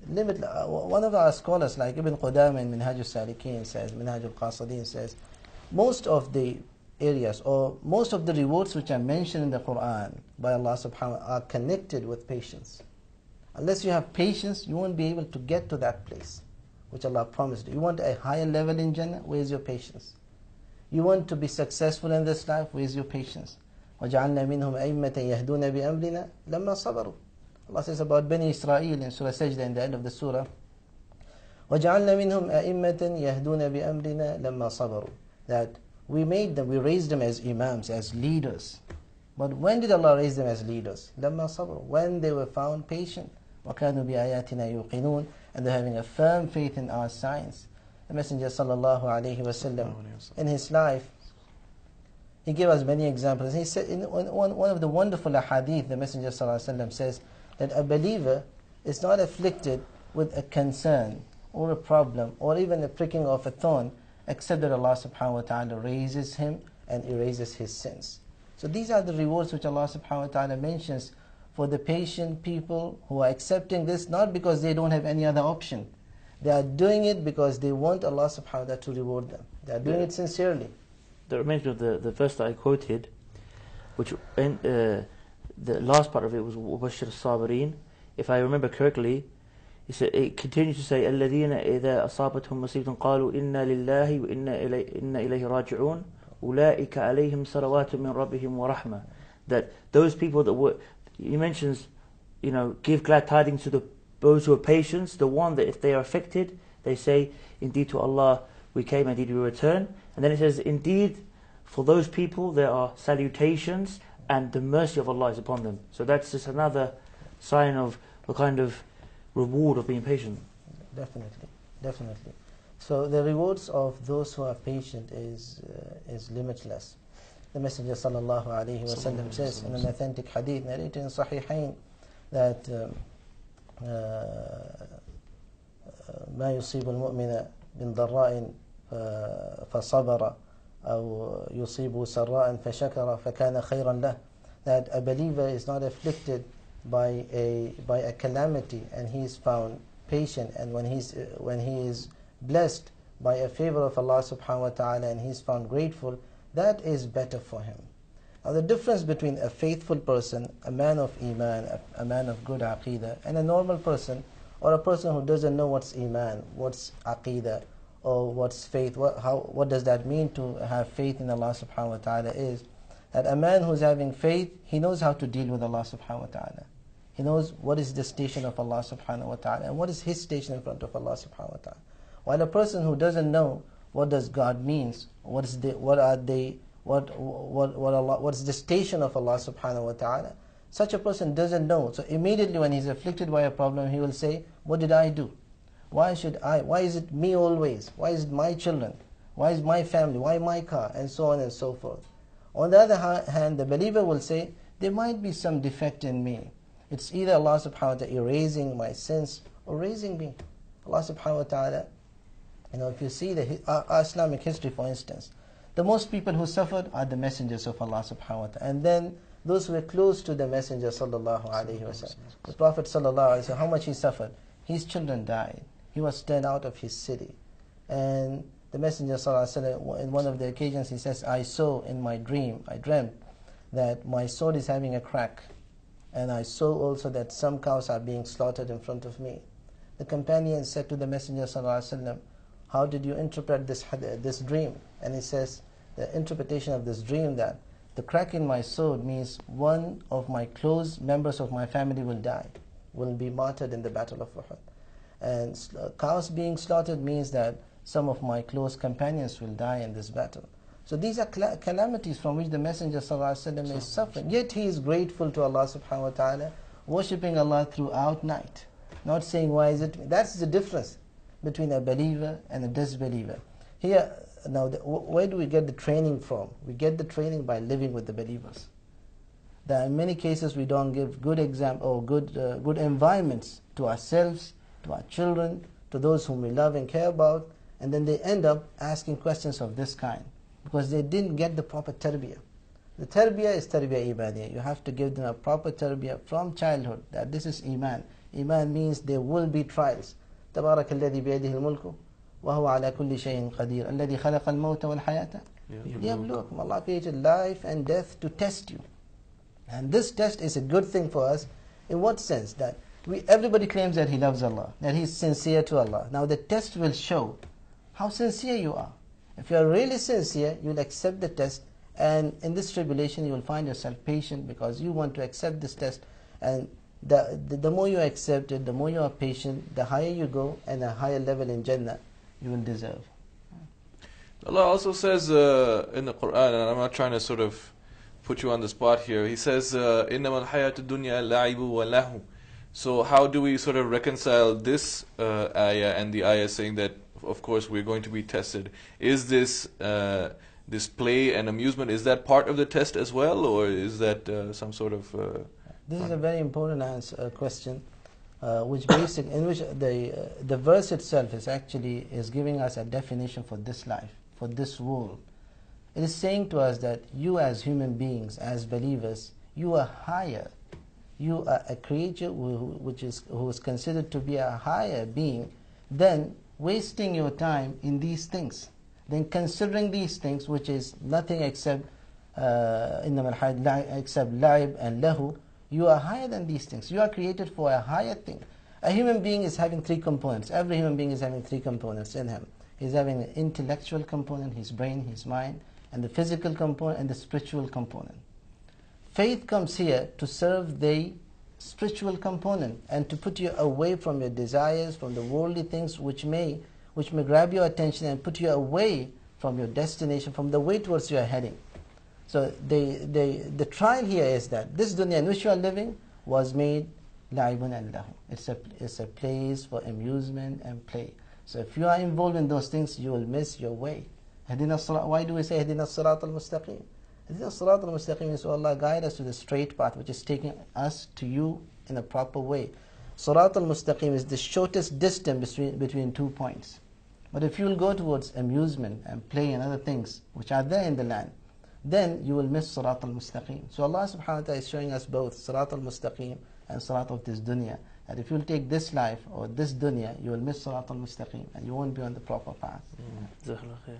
Limit, uh, one of our scholars like Ibn Qudamah in Minhaj al-Salikin says, Minhaj al-Qasidin says, most of the areas or most of the rewards which are mentioned in the Quran by Allah subhanahu wa ta'ala are connected with patience. Unless you have patience, you won't be able to get to that place which Allah promised you. You want a higher level in Jannah? Where is your patience? You want to be successful in this life? Where is your patience? وَجَعَلْنَا مِنْهُمْ أَئِمَّةً يَهْدُونَ بِأَمْرِنَا لَمَّا صَبَرُوا Allah says about Bani Israel in Surah Sajda in the end of the surah وَجَعَلْنَا مِنْهُمْ أَئِمَّةً يَهْدُونَ بِأَمْرِنَا لَمَّا صَبَرُوا That we made them, we raised them as imams, as leaders. But when did Allah raise them as leaders? لَمَّا صَبَرُوا When they were found patient. وَكَانُوا بِآيَاتِنَا يُوقِنُونَ And they're having a firm faith in our signs. The Messenger sallallahu alaihi wasallam in his life, he gave us many examples. He said in one, one of the wonderful hadith, the Messenger sallallahu alaihi wasallam says that a believer is not afflicted with a concern or a problem or even a pricking of a thorn except that Allah subhanahu wa ta'ala raises him and erases his sins. So these are the rewards which Allah subhanahu wa ta'ala mentions for the patient people who are accepting this not because they don't have any other option. They are doing it because they want Allah subhanahu wa ta'ala to reward them. They are doing Yeah. it sincerely. That reminds me of the, the verse that I quoted, which in, uh, the last part of it was وَبَشِّرْ الصَّابِرِينَ If I remember correctly, it, said, it continues to say الَّذِينَ إِذَا أَصَابَتْهُم مُصِيبَةٌ قَالُوا إِنَّا لِلَّهِ وَإِنَّا إِلَيْهِ, إِنَّا إِلَيْهِ رَاجِعُونَ أُولَٰئِكَ عَلَيْهِمْ صَلَوَاتٌ مِّن رَبِّهِمْ وَرَحْمَةٌ That those people that were, he mentions, you know, give glad tidings to the those who are patient, the one that if they are affected, they say, indeed to Allah we came, and indeed we return. And then it says, indeed for those people there are salutations and the mercy of Allah is upon them. So that's just another sign of the kind of reward of being patient. Definitely, definitely. So the rewards of those who are patient is uh, is limitless. The Messenger sallallahu alaihi wasallam says in an authentic hadith narrated in Sahihain that um, uh, ما يصيب المؤمن من ضراء ف- فصبر أو يصيب سراء فشكر فكان خيرا له that a believer is not afflicted by a by a calamity and he is found patient and when he's uh, when he is blessed by a favor of Allah subhanahu wa ta'ala and he is found grateful that is better for him now the difference between a faithful person a man of iman a, a man of good aqidah and a normal person or a person who doesn't know what's iman what's aqidah or what's faith, what, how, what does that mean to have faith in Allah subhanahu wa ta'ala is that a man who's having faith, he knows how to deal with Allah subhanahu wa ta'ala. He knows what is the station of Allah subhanahu wa ta'ala and what is his station in front of Allah subhanahu wa ta'ala. While a person who doesn't know what does God means, what is the, what are they, what, what, what, Allah, what is the station of Allah subhanahu wa ta'ala, such a person doesn't know. So immediately when he's afflicted by a problem, he will say, what did I do? Why should I? Why is it me always? Why is it my children? Why is my family? Why my car? And so on and so forth. On the other hand, the believer will say, there might be some defect in me. It's either Allah subhanahu wa ta'ala erasing my sins or raising me. Allah subhanahu wa ta'ala, you know, if you see the uh, uh, Islamic history, for instance, the most people who suffered are the messengers of Allah subhanahu wa ta'ala. And then those who were close to the messenger sallallahu alayhi wa The Prophet sallallahu alayhi wa how much he suffered. His children died. He was turned out of his city. And the messenger sallallahu alayhi wa in one of the occasions he says, I saw in my dream, I dreamt that my sword is having a crack. And I saw also that some cows are being slaughtered in front of me. The companion said to the messenger sallallahu alayhi wa how did you interpret this, uh, this dream? And he says, the interpretation of this dream that the crack in my sword means one of my close members of my family will die, will be martyred in the battle of Uhud. And uh, cows being slaughtered means that some of my close companions will die in this battle. So these are calamities from which the Messenger ﷺ is suffering. Yet he is grateful to Allah subhanahu wa ta'ala, worshipping Allah throughout night. Not saying, why is it? That's the difference between a believer and a disbeliever. Here, now, the, where do we get the training from? We get the training by living with the believers. There are in many cases we don't give good exam or good, uh, good environments to ourselves to our children, to those whom we love and care about, and then they end up asking questions of this kind because they didn't get the proper tarbiyah. The tarbiyah is tarbiyah ibadiyah. You have to give them a proper tarbiyah from childhood that this is iman. Iman means there will be trials. تبارك الذي بيده الملك وهو على كل شيء قدير الذي خلق الموت والحياة ليبلوكم Allah created life and death to test you. And this test is a good thing for us. In what sense? That we, everybody claims that he loves Allah, that he is sincere to Allah. Now the test will show how sincere you are. If you are really sincere, you will accept the test and in this tribulation you will find yourself patient because you want to accept this test and the, the, the, more you accept it, the more you are patient, the higher you go and a higher level in Jannah you will deserve. Allah also says uh, in the Quran, and I'm not trying to sort of put you on the spot here, He says, إِنَّمَا الْحَيَاةُ الدُّنْيَا لَعِبُ وَلَهُ so how do we sort of reconcile this uh, ayah and the ayah saying that, of course, we're going to be tested? Is this uh, this play and amusement is that part of the test as well, or is that uh, some sort of? this is a very important answer, uh, question, uh, which basic in which the uh, the verse itself is actually is giving us a definition for this life, for this world. It is saying to us that you, as human beings, as believers, you are higher you are a creature who, which is, who is considered to be a higher being, then wasting your time in these things, then considering these things, which is nothing except uh, except laib and lahu, you are higher than these things. You are created for a higher thing. A human being is having three components. Every human being is having three components in him. He's having an intellectual component, his brain, his mind, and the physical component and the spiritual component. Faith comes here to serve the spiritual component and to put you away from your desires, from the worldly things which may, which may grab your attention and put you away from your destination, from the way towards you are heading. So the, the, the trial here is that this dunya in which you are living was made la'ibun and lahu. It's a, it's a place for amusement and play. So if you are involved in those things, you will miss your way. Why do we say Hadina Sirat al-Mustaqim? This is Sirat al-Mustaqim, so Allah guide us to the straight path, which is taking us to you in a proper way. Sirat al-Mustaqim is the shortest distance between, between two points. But if you will go towards amusement and play and other things which are there in the land, then you will miss Sirat al-Mustaqim. So Allah subhanahu wa ta'ala is showing us both Sirat al-Mustaqim and Sirat of this dunya. That if you will take this life or this dunya, you will miss Sirat al-Mustaqim and you won't be on the proper path. Mm.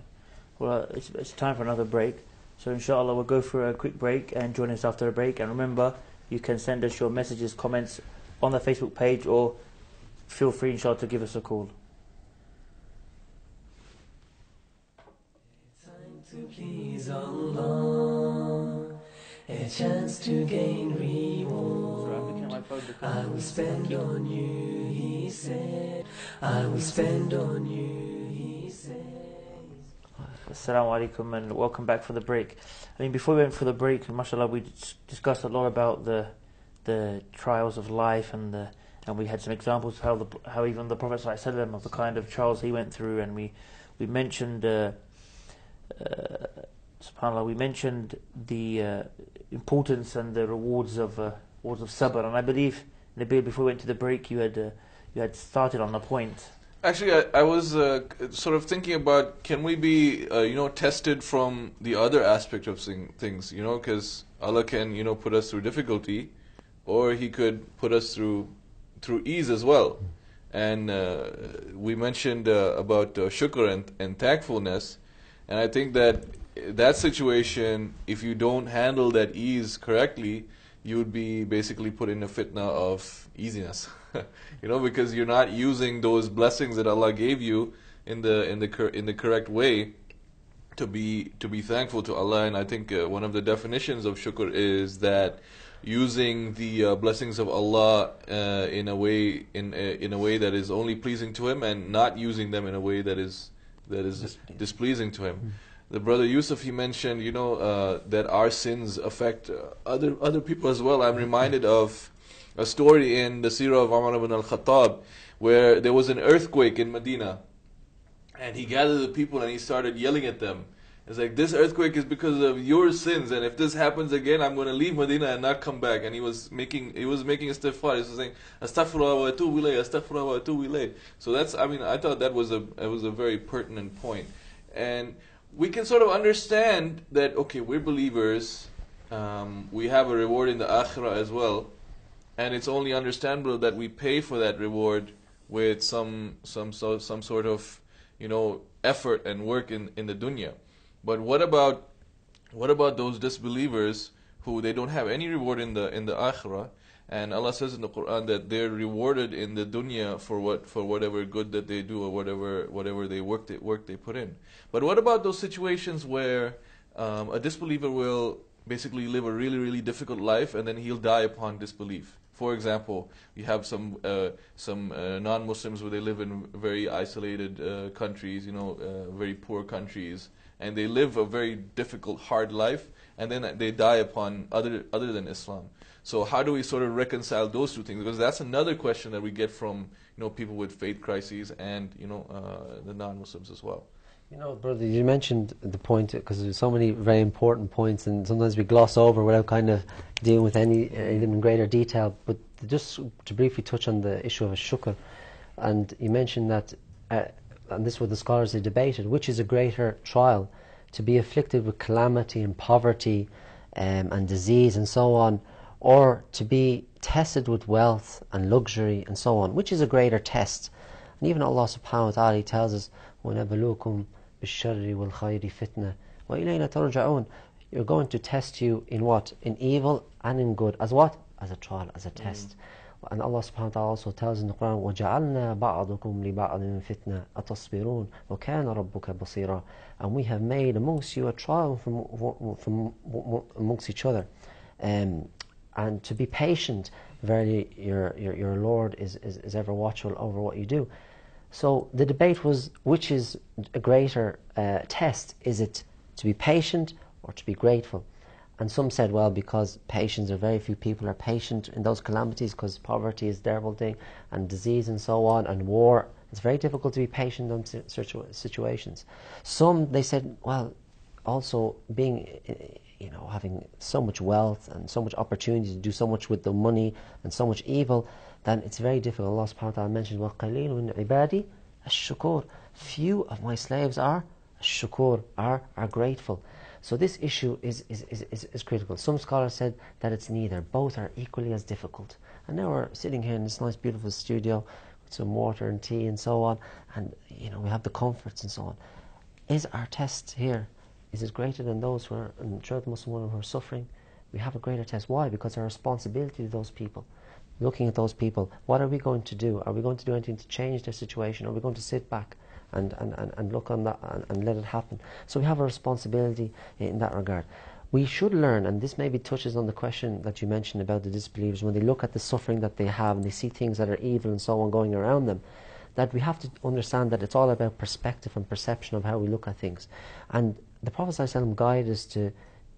Well, it's, it's time for another break. So inshallah we'll go for a quick break and join us after the break. And remember, you can send us your messages, comments on the Facebook page or feel free inshallah to give us a call. Chance to gain reward. I will spend on you, he said. I will spend on you, he said. Assalamu alaikum and welcome back for the break. I mean, before we went for the break, mashallah, we discussed a lot about the the trials of life and the and we had some examples of how the how even the Prophet ﷺ of the kind of trials he went through, and we we mentioned. Uh, uh, subhanallah, we mentioned the uh, importance and the rewards of uh, rewards of sabr, and I believe Nabil, before we went to the break, you had uh, you had started on a point. Actually, I, I was uh, sort of thinking about can we be, uh, you know, tested from the other aspect of sing- things, you know, because Allah can, you know, put us through difficulty, or He could put us through through ease as well. And uh, we mentioned uh, about uh, shukr and, and thankfulness, and I think that that situation, if you don't handle that ease correctly, you would be basically put in a fitna of easiness. you know, because you're not using those blessings that Allah gave you in the in the in the correct way to be to be thankful to Allah. And I think uh, one of the definitions of shukr is that using the uh, blessings of Allah uh, in a way in a, in a way that is only pleasing to Him, and not using them in a way that is that is Displeasing. displeasing to Him. The brother Yusuf he mentioned, you know, uh, that our sins affect uh, other other people as well. I'm reminded of a story in the Sirah of Umar ibn al-Khattab where there was an earthquake in Medina and he gathered the people and he started yelling at them. It's like this earthquake is because of your sins, and if this happens again, I'm going to leave Medina and not come back. And he was making he was making istighfar. He was saying Astaghfirullah wa atubu Astaghfirullah wa. So that's I mean I thought that was a it was a very pertinent point, and we can sort of understand that okay we're believers, um, we have a reward in the akhirah as well, and it's only understandable that we pay for that reward with some some so, some sort of you know effort and work in, in the dunya. But what about what about those disbelievers who they don't have any reward in the in the akhirah? And Allah says in the Quran that they're rewarded in the dunya for what for whatever good that they do or whatever whatever they work they, work they put in. But what about those situations where um, a disbeliever will basically live a really really difficult life and then he'll die upon disbelief? For example, we have some uh, some uh, non-Muslims where they live in very isolated uh, countries, you know, uh, very poor countries, and they live a very difficult, hard life, and then they die upon other other than Islam. So how do we sort of reconcile those two things? Because that's another question that we get from you know people with faith crises and you know uh, the non-Muslims as well. You know, brother, you mentioned the point because there's so many very important points, and sometimes we gloss over without kind of dealing with any them in greater detail. But just to briefly touch on the issue of shukr, and you mentioned that, uh, and this is what the scholars they debated: which is a greater trial, to be afflicted with calamity and poverty, um, and disease and so on, or to be tested with wealth and luxury and so on? Which is a greater test? And even Allah Subhanahu wa Taala tells us, وَنَبْلُوكُمْ بالشر والخير فتنة وإلينا ترجعون You're going to test you in what? In evil and in good. As what? As a trial, as a test. And Allah subhanahu wa ta'ala also tells in the Quran, وَجَعَلْنَا بَعْضُكُمْ لِبَعْضٍ فِتْنَةً أَتَصْبِرُونَ وَكَانَ رَبُّكَ بَصِيرًا And we have made amongst you a trial from, from amongst each other. Um, and to be patient, verily your, your, your Lord is, is, is ever watchful over what you do. So the debate was which is a greater uh, test? Is it to be patient or to be grateful? And some said, well, because patience, or very few people are patient in those calamities because poverty is terrible thing, and disease and so on, and war. It's very difficult to be patient in such situations. Some, they said, well, also being, you know, having so much wealth and so much opportunity to do so much with the money and so much evil, then it's very difficult. Allah subhanahu wa ta'ala mentioned, وَقَلِيلٌ مِنْ عِبَادِي الشُّكُورِ Few of my slaves are shukur, are, are grateful. So this issue is, is, is, is, is critical. Some scholars said that it's neither. Both are equally as difficult. And now we're sitting here in this nice, beautiful studio with some water and tea and so on, and you know we have the comforts and so on. Is our test here? is it greater than those who are throughout the Muslim world who are suffering? We have a greater test. Why? Because our responsibility to those people. Looking at those people, what are we going to do? Are we going to do anything to change their situation? Are we going to sit back and, and, and, and look on that and, and let it happen? So we have a responsibility in that regard. we should learn, and this maybe touches on the question that you mentioned about the disbelievers, when they look at the suffering that they have and they see things that are evil and so on going around them, that we have to understand that it's all about perspective and perception of how we look at things. And the Prophet ﷺ guided us to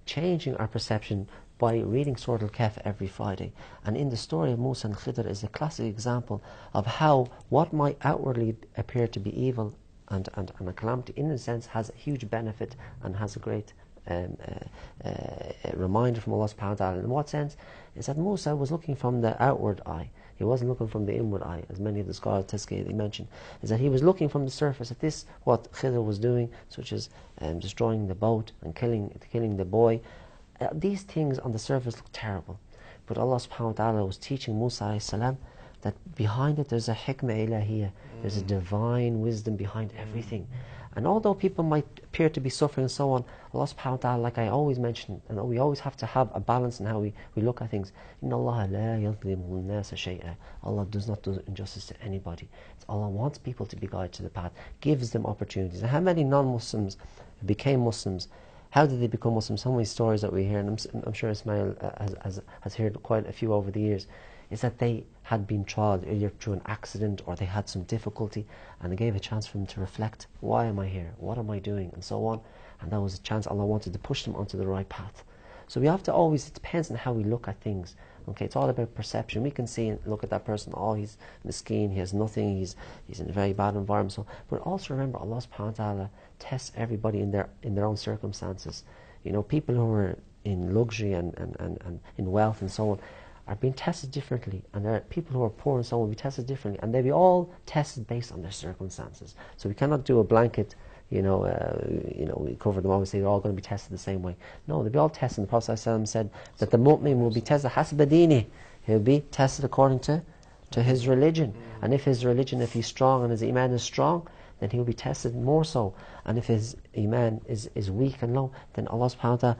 changing our perception by reading Surah Al-Kahf every Friday. And in the story of Musa and Khidr is a classic example of how what might outwardly appear to be evil and, and, and a calamity, in a sense, has a huge benefit and has a great um, uh, uh, reminder from Allah subhanahu wa ta'ala. In what sense? Is that Musa was looking from the outward eye. He wasn't looking from the inward eye, as many of the scholars Tazkiyah they mentioned. Is that he was looking from the surface at this, what Khidr was doing, such as um, destroying the boat and killing, killing the boy. Uh, these things on the surface look terrible. But Allah subhanahu wa ta'ala was teaching Musa salam that behind it there's a hikmah ilahiyah, there's a divine wisdom behind everything. And although people might appear to be suffering and so on, Allah subhanahu wa ta'ala, like I always mention, and we always have to have a balance in how we, we look at things. Inna Allah la. Allah does not do injustice to anybody. It's Allah wants people to be guided to the path, gives them opportunities. And how many non-Muslims became Muslims how did they become Muslims? So many stories that we hear, and I'm, I'm sure Ismail uh, has, has, has heard quite a few over the years, is that they had been tried either through an accident or they had some difficulty, and it gave a chance for them to reflect, why am I here? What am I doing? And so on. And that was a chance Allah wanted to push them onto the right path. So we have to always, it depends on how we look at things. Okay, it's all about perception. We can see and look at that person, oh, he's miskeen, he has nothing, he's, he's in a very bad environment. So, but also remember, Allah subhanahu wa ta'ala tests everybody in their, in their own circumstances. You know, people who are in luxury and, and, and, and in wealth and so on are being tested differently. And there are people who are poor and so on will be tested differently. And they'll be all tested based on their circumstances. So we cannot do a blanket you know, uh, you know, we covered them all and say they're all going to be tested the same way. No, they'll be all tested. And The Prophet ﷺ said that the mu'min will be tested hasbadini. He'll be tested according to, to his religion. And if his religion, if he's strong and his iman is strong, then he'll be tested more so. And if his iman is, is weak and low, then Allah subhanahu wa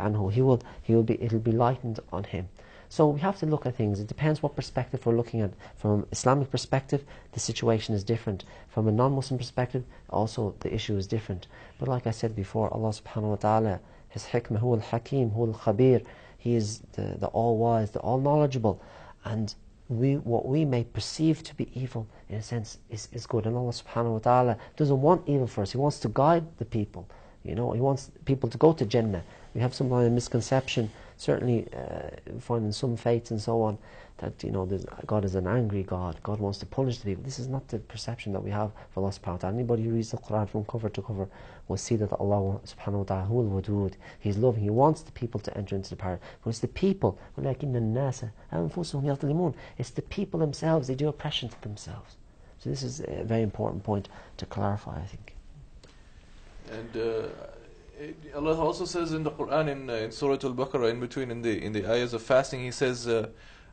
ta'ala He will, he will be, it'll be lightened on him. So we have to look at things. It depends what perspective we're looking at. From Islamic perspective, the situation is different. From a non-Muslim perspective, also the issue is different. But like I said before, Allah subhanahu wa ta'ala, His hikmah, Hu al-Hakim, Hu al-Khabir, He is the, the all-wise, the all-knowledgeable. And we, what we may perceive to be evil, in a sense, is, is good. And Allah subhanahu wa ta'ala doesn't want evil for us. He wants to guide the people. You know, He wants people to go to Jannah. We have some kind of misconception certainly uh, finding some faiths and so on that you know God is an angry God. God wants to punish the people. This is not the perception that we have for Allah subhanahu wa ta'ala. Anybody who reads the Quran from cover to cover will see that Allah subhanahu wa ta'ala will wadud. He's loving. He wants the people to enter into the paradise. But it's the people. It's the people themselves. They do oppression to themselves. So this is a very important point to clarify, I think. And uh, Allah also says in the Quran in, uh, in Surah Al-Baqarah in between in the in the ayahs of fasting He says uh,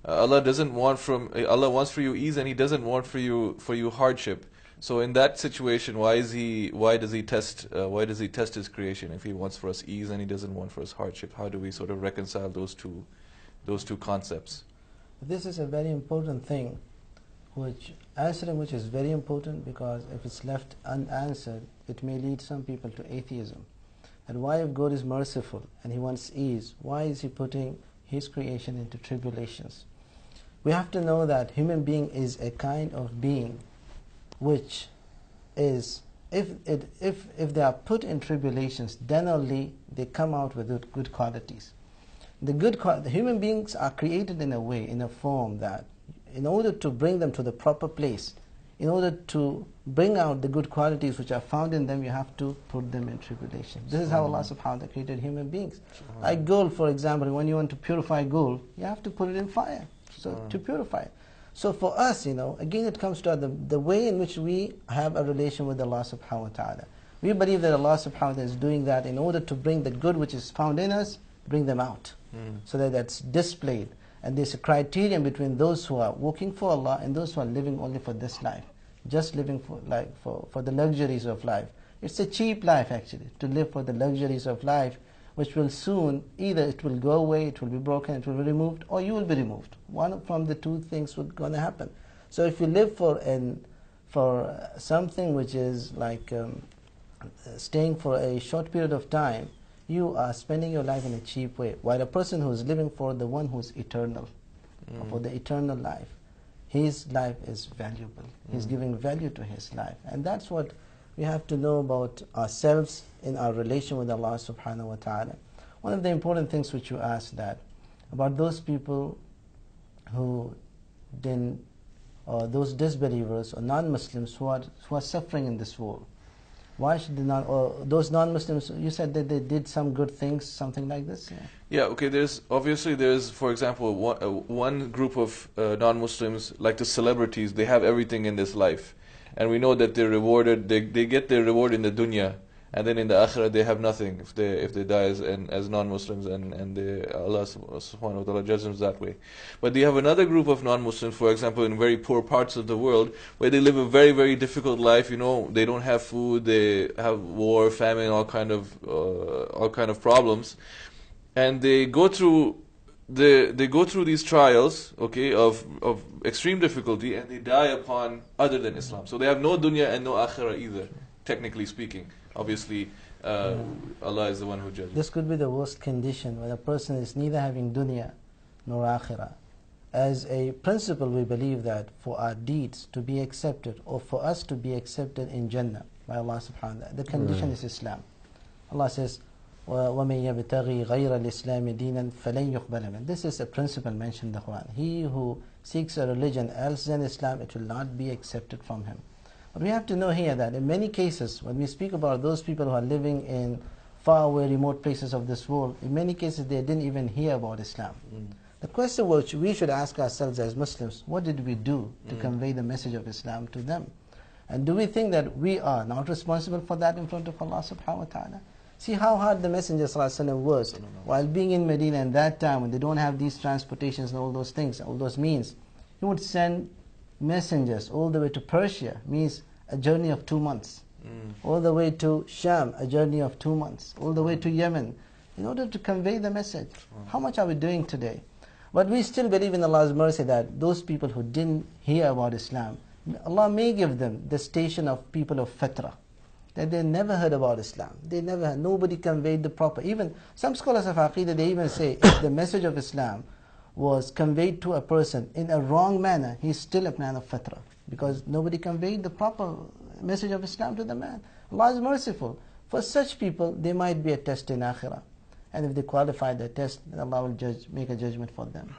uh Allah doesn't want from uh, Allah wants for you ease and He doesn't want for you for you hardship. So in that situation, why is He why does He test uh, why does He test His creation if He wants for us ease and He doesn't want for us hardship? How do we sort of reconcile those two those two concepts? This is a very important thing, which answering which is very important because if it's left unanswered, it may lead some people to atheism. And why if God is merciful and He wants ease, why is He putting His creation into tribulations? We have to know that human being is a kind of being which is, if, it, if, if they are put in tribulations, then only they come out with good, good qualities. The, good, the human beings are created in a way, in a form that in order to bring them to the proper place, in order to bring out the good qualities which are found in them, you have to put them in tribulation. This is how Allah subhanahu wa ta'ala created human beings. Like gold, for example, when you want to purify gold, you have to put it in fire so to purify it. So for us, you know, again it comes to the, the way in which we have a relation with Allah subhanahu wa ta'ala. We believe that Allah subhanahu wa ta'ala is doing that in order to bring the good which is found in us, bring them out. Mm. So that that's displayed. And there's a criterion between those who are working for Allah and those who are living only for this life just living for, like, for, for the luxuries of life. It's a cheap life actually, to live for the luxuries of life, which will soon, either it will go away, it will be broken, it will be removed, or you will be removed. One from the two things will going to happen. So if you live for, an, for something which is like um, staying for a short period of time, you are spending your life in a cheap way. While a person who is living for the one who is eternal, or for the eternal life, his life is valuable. He's hmm. giving value to his life. And that's what we have to know about ourselves in our relation with Allah subhanahu wa ta'ala. One of the important things which you asked that about those people who didn't, or those disbelievers or non-Muslims who are, who are suffering in this world. Why should they not, or those non-Muslims, you said that they did some good things, something like this? Yeah. Yeah, okay, there's obviously there's, for example, one, uh, one group of uh, non-Muslims, like the celebrities, they have everything in this life. And we know that they're rewarded, they, they get their reward in the dunya, and then in the akhirah they have nothing if they if they die as, and, as non-Muslims and, and they, Allah subhanahu wa ta'ala judges them that way. But they have another group of non-Muslims, for example, in very poor parts of the world, where they live a very, very difficult life, you know, they don't have food, they have war, famine, all kind of, uh, all kind of problems and they go through the they go through these trials, okay, of of extreme difficulty, and they die upon other than Islam. So they have no dunya and no akhirah either, technically speaking. Obviously, uh, Allah is the one who judges. This could be the worst condition when a person is neither having dunya nor akhirah. As a principle, we believe that for our deeds to be accepted or for us to be accepted in Jannah by Allah subhanahu wa ta'ala, the condition is Islam. Allah says, وَمَن يَبْتَغِي غَيْرَ الْإِسْلَامِ دِينًا فَلَن يُقْبَلَ مِنْهُ This is a principle mentioned in the Quran. He who seeks a religion else than Islam, it will not be accepted from him. But we have to know here that in many cases, when we speak about those people who are living in far away remote places of this world, in many cases they didn't even hear about Islam. Mm. The question which we should ask ourselves as Muslims, what did we do to mm. convey the message of Islam to them? And do we think that we are not responsible for that in front of Allah subhanahu wa ta'ala? See how hard the Messenger ﷺ was while being in Medina in that time when they don't have these transportations and all those things, all those means. He would send messengers all the way to Persia, means a journey of two months. Mm. All the way to Sham, a journey of two months. All the way to Yemen, in order to convey the message. Mm. How much are we doing today? But we still believe in Allah's mercy that those people who didn't hear about Islam, Allah may give them the station of people of Fatra that they never heard about Islam. They never nobody conveyed the proper. Even some scholars of Aqidah, they even say if the message of Islam was conveyed to a person in a wrong manner, he's still a man of fatra. Because nobody conveyed the proper message of Islam to the man. Allah is merciful. For such people, there might be a test in Akhirah. And if they qualify the test, Allah will judge, make a judgment for them.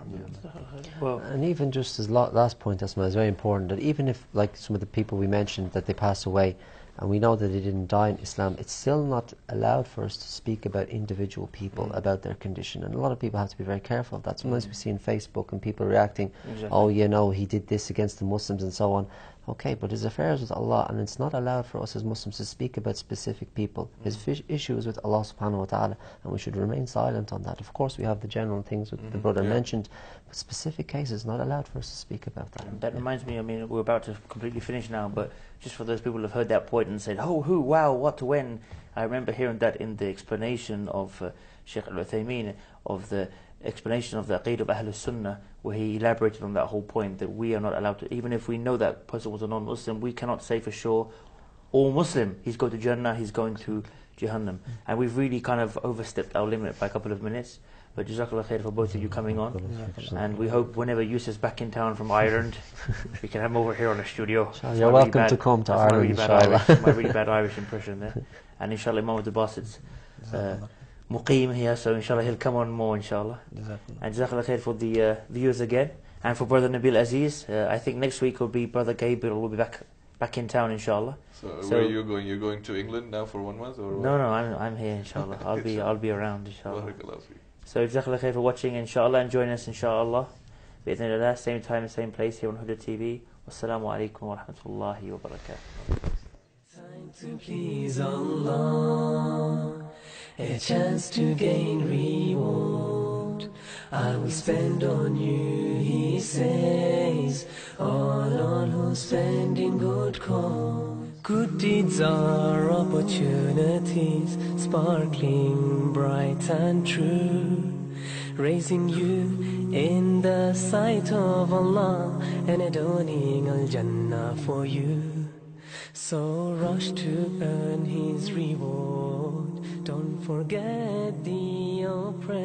Well, And even just as last point, Asma, is very important that even if, like some of the people we mentioned, that they pass away, and we know that they didn't die in Islam, it's still not allowed for us to speak about individual people, mm. about their condition. And a lot of people have to be very careful of that. Sometimes mm. we see in Facebook and people reacting, Exactly. oh, you know, he did this against the Muslims and so on. Okay, but his affairs with Allah, and it's not allowed for us as Muslims to speak about specific people. His fish issue is with Allah subhanahu wa ta'ala, and we should remain silent on that. Of course, we have the general things that the brother yeah. mentioned, but specific cases, not allowed for us to speak about that. That reminds me, I mean, we're about to completely finish now, but just for those people who have heard that point and said, oh, who, wow, what, when, I remember hearing that in the explanation of uh, Sheikh Al Uthaymeen, of the explanation of the Aqeed of Ahlul Sunnah, where he elaborated on that whole point that we are not allowed to, even if we know that person was a non Muslim, we cannot say for sure, all Muslim, he's going to Jannah, he's going to Jahannam. And we've really kind of overstepped our limit by a couple of minutes. But Jazakallah khair for both of you coming on. And we hope whenever Yusuf's back in town from Ireland, we can have him over here on the studio. You're really welcome bad- to come to that's my Ireland, Really bad. Irish, my really bad Irish impression there. And inshallah, Imam Abdul Basit's uh, muqeem here, so inshallah he'll come on more, inshallah. And Jazakallah khair for the uh, viewers again. And for Brother Nabil Aziz, uh, I think next week will be Brother Gabriel will be back back in town, inshallah. So, So- where are you going? You're going to England now for one month, or No, no, I'm I'm here, inshallah. I'll be I'll be around, inshallah. Barakallahu feek. So Jazakallah khair for watching, inshallah, and join us, inshallah. Bi'idhnillah, same time, same place here on Huda TV. Wassalamu alaikum wa rahmatullahi wa barakatuh. Time to please Allah, a chance to gain reward. I will spend on you, He says, all on who spend in good cause. Good deeds are opportunities, sparkling bright and true, raising you in the sight of Allah and adorning Al Jannah for you. So rush to earn his reward. Don't forget the oppressed.